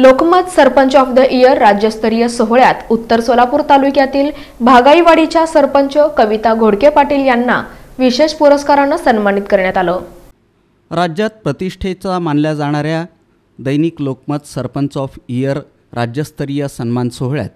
Lokmat sarpanch of the year राज्यस्तरीय सोहळ्यात उत्तर सोलापूर तालुक्यातील भागाईवाडीच्या सरपंच कविता घोडके पाटील यांना विशेष पुरस्कारानं सन्मानित करण्यात आलं. राज्यात प्रतिष्ठेचा मानल्या जाणाऱ्या दैनिक लोकमत सरपंच ऑफ इयर राज्यस्तरीय सन्मान सोहळ्यात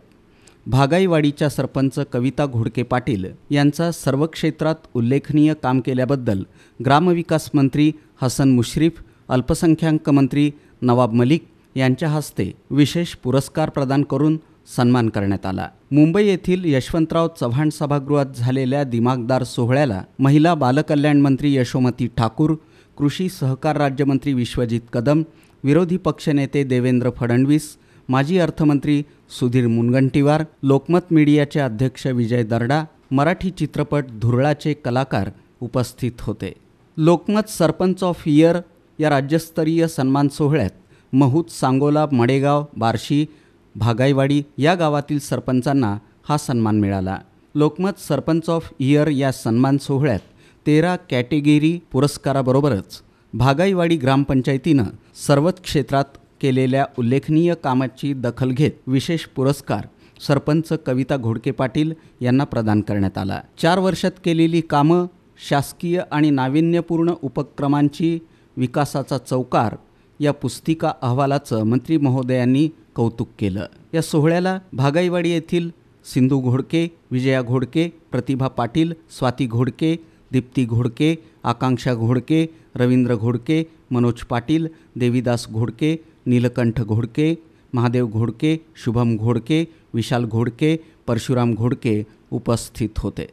भागाईवाडीच्या सरपंच कविता घोडके पाटील यांचा सर्व क्षेत्रात उल्लेखनीय काम केल्याबद्दल ग्रामविकास मंत्री हसन मुश्रीफ अल्पसंख्याक मंत्री नवाब मलिक यांच्या हस्ते विशेष पुरस्कार प्रदान करून सन्मान करण्यात आला. मुंबई येथील यशवंतराव चव्हाण सभागृहात झालेल्या दिमागदार सोहळ्याला महिला बालकल्याण मंत्री यशोमती ठाकूर कृषी सहकार राज्यमंत्री विश्वजित कदम विरोधी पक्षनेते देवेंद्र फडणवीस माजी अर्थमंत्री सुधीर मुनगंटीवार लोकमत मीडियाचे अध्यक्ष विजय दर्डा मराठी चित्रपट धुरळाचे कलाकार उपस्थित होते. लोकमत सरपंच ऑफ इयर या राज्यस्तरीय सन्मान सोहळ्यात महूत सांगोला मडेगाव बार्शी भागाईवाडी या गावातील सरपंचांना हा सन्मान मिळाला. लोकमत सरपंच ऑफ इयर या सन्मान सोहळ्यात तेरा कॅटेगरी पुरस्काराबरोबरच भागाईवाडी ग्रामपंचायतीनं सर्वच क्षेत्रात केलेल्या उल्लेखनीय कामाची दखल घेत विशेष पुरस्कार सरपंच कविता घोडके पाटील यांना प्रदान करण्यात आला. चार वर्षात केलेली कामं शासकीय आणि नाविन्यपूर्ण उपक्रमांची विकासाचा चौकार या पुस्तिका अहवालाचं मंत्री महोदयांनी कौतुक केलं. या सोहळ्याला भागाईवाडी येथील सिंधू घोडके विजया घोडके प्रतिभा पाटील स्वाती घोडके दीप्ती घोडके आकांक्षा घोडके रवींद्र घोडके मनोज पाटील देवीदास घोडके नीलकंठ घोडके महादेव घोडके शुभम घोडके विशाल घोडके परशुराम घोडके उपस्थित होते.